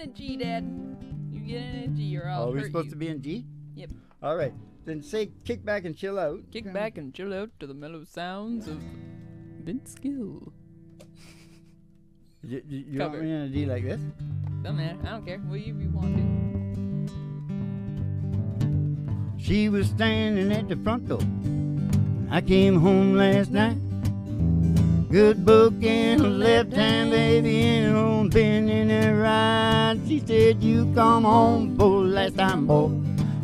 in a G, Dad. You get in a G or I'll Oh, we're supposed you. to be in G? Yep. All right. Then say kick back and chill out. Kick back and chill out to the mellow sounds of Vince Gill. You, you, you Cover. want me in a D like this? Don't matter. I don't care. What you, you want to. She was standing at the front door. I came home last night. Good book in her left hand, baby, and her own pen in her right. She said, You come home for last time, boy.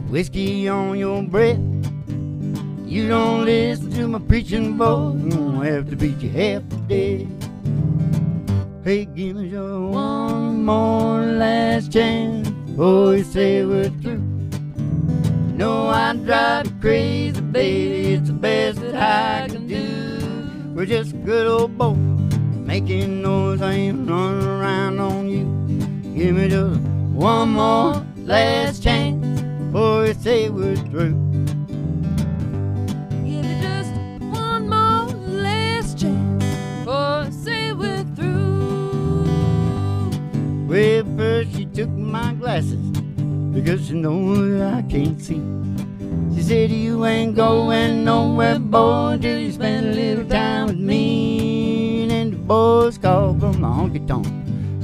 Whiskey on your breath. You don't listen to my preaching, boy. I'm gonna have to beat you half to death. Hey, give me your one more last chance. Boy, say we're through. No, I drive you crazy, baby. It's the best that I can. We're just good old boys making noise. I ain't running around on you. Give me just one more last chance before we say we're through. Give it just one more last chance before I say we're through. Well, first she took my glasses because she knows that I can't see. Said you ain't going nowhere, boy, till you spend a little time with me. And the boys called from the honky tonk.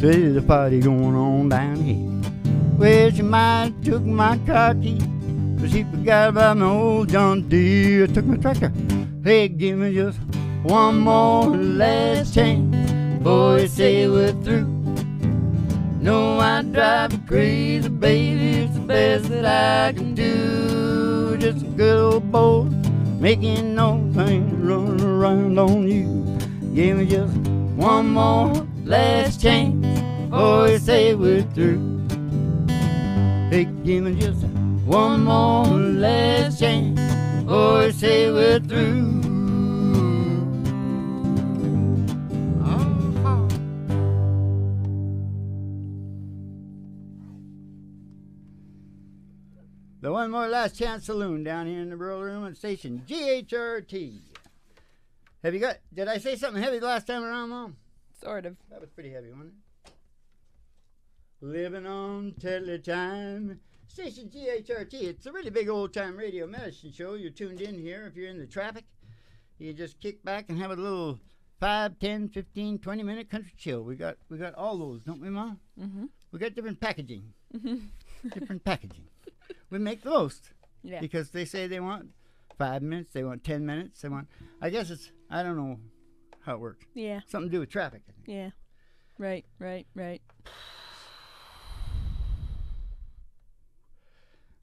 Said there's a party going on down here. Well, she might have took my car key, but she forgot about my old John Deere. Took my tractor. Hey, give me just one more last chance you say we're through. No, I drive you crazy, baby. It's the best that I can do. Just a good old boy making no things running around on you. Give me just one more last chance before you say we're through. Hey, give me just one more last chance before you say we're through. One More Last Chance Saloon down here in the Broiler Room and Station GHRT. Have you got? Did I say something heavy the last time around, Mom? Sort of. That was pretty heavy, wasn't it? Living on Teletime. Station GHRT. It's a really big old time radio medicine show. You're tuned in here if you're in the traffic. You just kick back and have a little 5, 10, 15, 20 minute country chill. We got we got all those, don't we, Mom? Mm-hmm. We got different packaging. Mm-hmm. different packaging. We make the most Yeah. because they say they want five minutes, they want ten minutes, they want. I guess it's I don't know how it works. Yeah. Something to do with traffic. I think. Yeah. Right. Right. Right.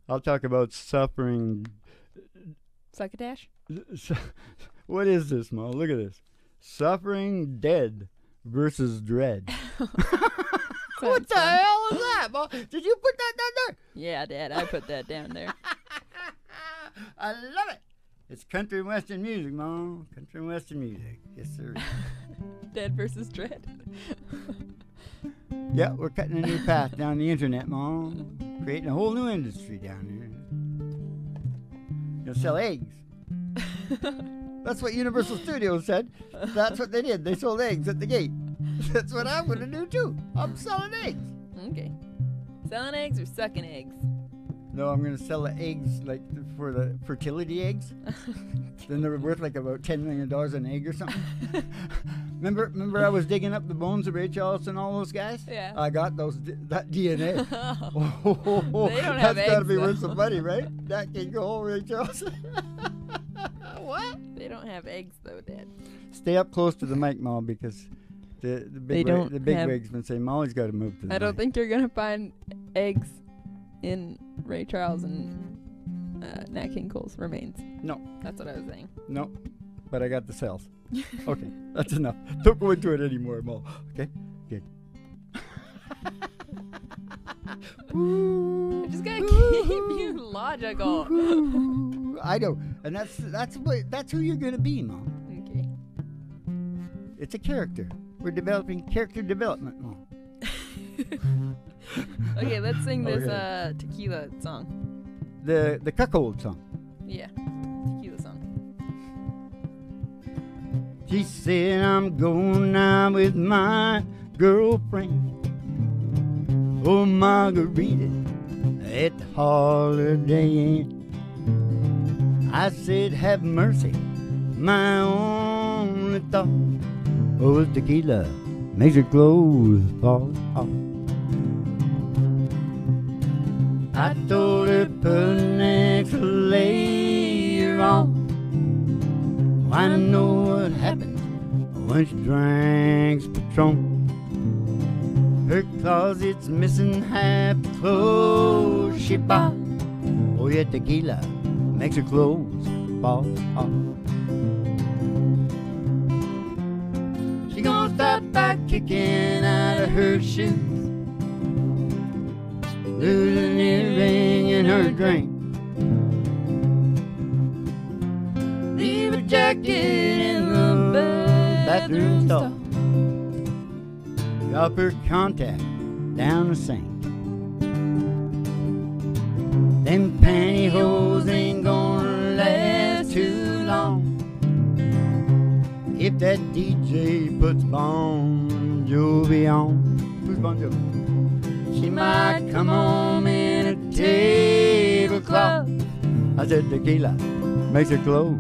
I'll talk about suffering. Succotash. What is this, Mo? Look at this. Suffering dead versus dread. what the hell is that, Mom? Did you put that down there? Yeah, Dad. I put that down there. I love it. It's country and western music, Mom. Country and western music. Yes, sir. Dead versus Dread. yeah, we're cutting a new path down the internet, Mom. Creating a whole new industry down here. You'll sell eggs. That's what Universal Studios said. That's what they did. They sold eggs at the gate. That's what I'm to do too. I'm selling eggs. Okay. Selling eggs or sucking eggs? No, I'm going to sell the eggs like for the fertility eggs. then they're worth like about ten million dollars an egg or something. remember, remember, I was digging up the bones of Ray Charles and all those guys. Yeah. I got those that DNA. Oh, they don't have That's eggs, be worth some money, right? That can go, Ray Charles. what? They don't have eggs though, Dad. Stay up close to the mic, Mom, because the the big They wi- don't the big wigs been saying Molly's got to move to the I don't think you're gonna find eggs in Ray Charles and uh, Nat King Cole's remains. No. That's what I was saying. No, but I got the cells. okay, that's enough. Don't go into it anymore, Mo. Okay, good. I just gotta keep you logical. I know, and that's that's what that's who you're gonna be, Mo. okay. It's a character. We're developing character development, Mo. Okay, let's sing this Okay. uh, tequila song. The the cuckold song. Yeah, tequila song. She said I'm going out with my girlfriend. for margarita at the Holiday Inn. I said, have mercy, my only thought was tequila makes her clothes fall off. I told her put an extra layer on. I know what happens when she drinks Patron. Her closet's missing half the clothes she bought. Oh yeah, tequila makes her clothes fall off. Stop by kicking out of her shoes, losing earring in her drink. Leave a jacket in the bathroom stall. Drop her contact down the sink. Them pantyhose If that DJ puts Bon Jovi on, who's Bon Jovi? She might come home in a tablecloth. I said tequila makes her clothes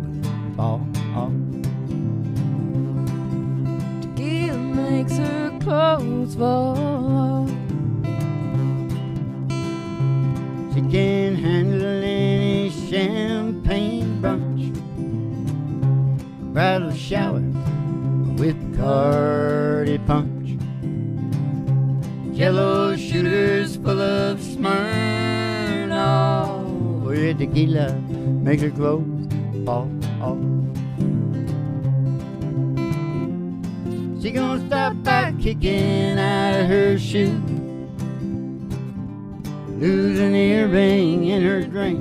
fall off. Tequila makes her clothes fall off. She can't handle any champagne brunch. Shower Cardi punch. Jello shooters full of Smirnoff. Oh, yeah, tequila makes her clothes fall off. She gonna stop by kicking out of her shoe. Lose an earring in her drink.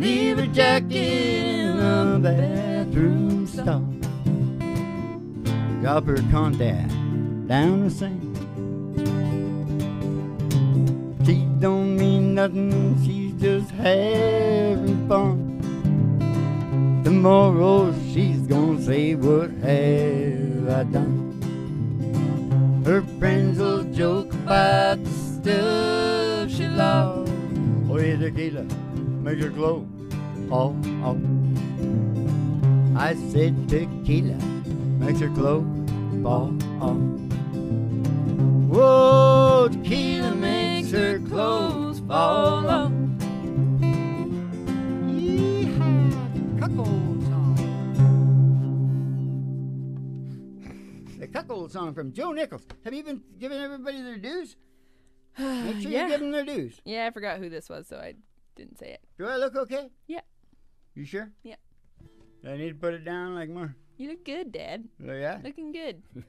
Leave her jacket in the bathroom Drop her contact down the sink. She don't mean nothing, she's just having fun. Tomorrow she's gonna say, What have I done? Her friends will joke about the stuff she lost. Oh, yeah, tequila, make her glow. Oh, oh. I said tequila makes her glow. Oh, oh. Whoa, tequila makes her clothes fall off. Cuckold song. The cuckold song from Joe Nichols. Have you been giving everybody their dues? Make sure yeah. you give them their dues. Yeah, I forgot who this was, so I didn't say it. Do I look okay? Yeah. You sure? Yeah. Do I need to put it down like more? You look good, Dad. Oh, yeah? Looking good.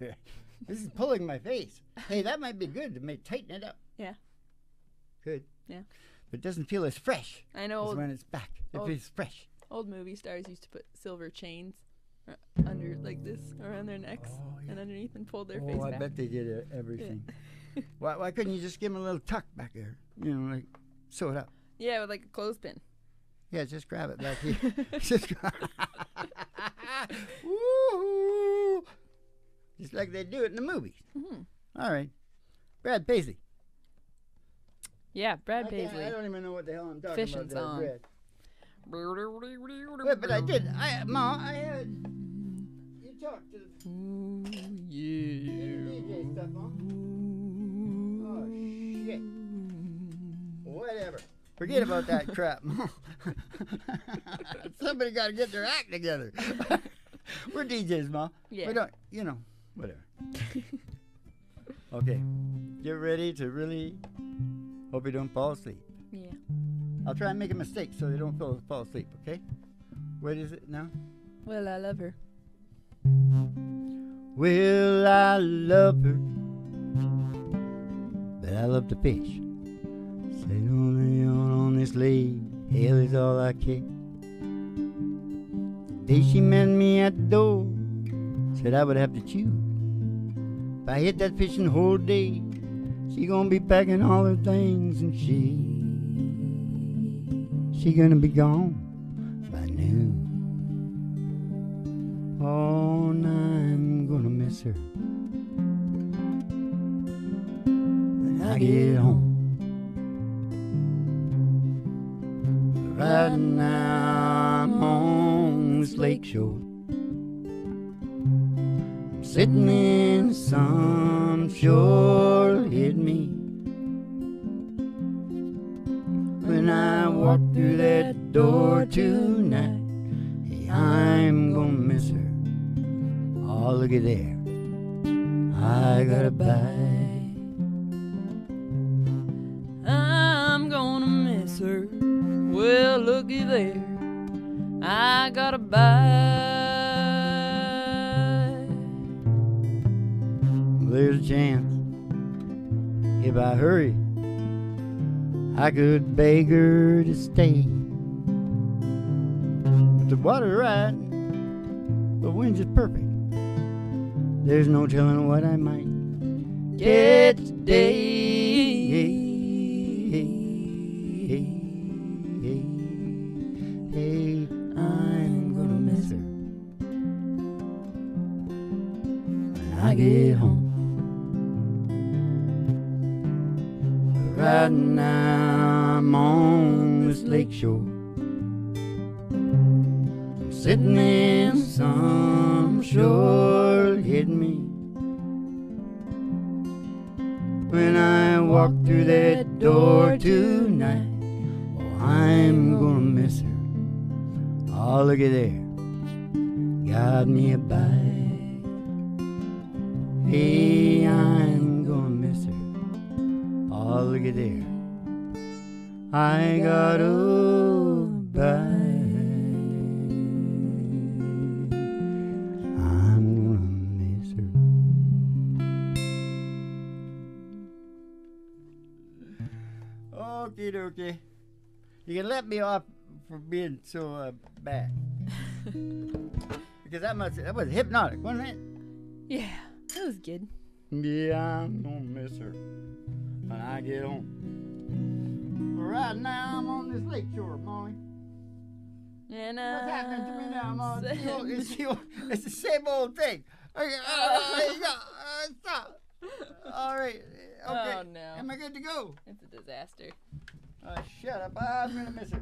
this is pulling my face. Hey, that might be good to make tighten it up. Yeah. Good. Yeah. But it doesn't feel as fresh I know as old, when it's back. It old- feels fresh. old movie stars used to put silver chains uh, under like this around their necks Oh, yeah. and underneath and pull their face Oh, I back. bet they did uh, everything. why, why couldn't you just give them a little tuck back there? You know, like sew it up. Yeah, with like a clothespin. Yeah, just grab it back here. just grab Woo-hoo. Just like they do it in the movies. Mhm. All right. Brad Paisley. Yeah, Brad I, Paisley. I don't even know what the hell I'm talking Fishing about. song. Brad. But, but I did. I, Ma, I had. You talked to the Ooh, DJ yeah. stuff, huh? Oh, shit. Whatever. Forget about that crap. Somebody got to get their act together. We're DJs, Ma. Yeah. We don't, you know, whatever. okay. Get ready to really hope you don't fall asleep. Yeah. I'll try and make a mistake so they don't fall, fall asleep, okay? What is it now? Well, I love her. Well, I love her, but I love to fish. Sailing on this lake, hell is all I care. The day she met me at the door, said I would have to choose. If I hit that fishing whole day, she gonna be packing all her things and she, she gonna be gone by noon. Oh, I'm gonna miss her. When I get home. Now I'm on this lake shore. I'm sitting in some sure hit me. When I walk through that door tonight, hey, I'm gonna miss her. Oh, look at there. I got a bite. There. I gotta buy. There's a chance. If I hurry, I could beg her to stay. But the water's right, the wind's just perfect. There's no telling what I might get today. Sitting in some sure hit me. When I walk through that door tonight, oh, I'm gonna miss her. Oh, look at there. Got me a bite. Hey, I'm gonna miss her. Oh, look at there. I got a bite. Dokie. You can let me off for being so uh, bad. because that must that was hypnotic, wasn't it? Yeah, that was good. Yeah, I'm gonna miss her when I get home. But right now I'm on this lake shore, Molly. And What's happening to me now? I'm on, it's, the old- it's, the old- it's the same old thing. Okay, uh, go. Uh, stop. All right. Okay. Oh, no. Am I good to go? It's a disaster. Uh, shut up. I'm gonna miss her.